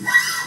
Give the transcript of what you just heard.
Wow.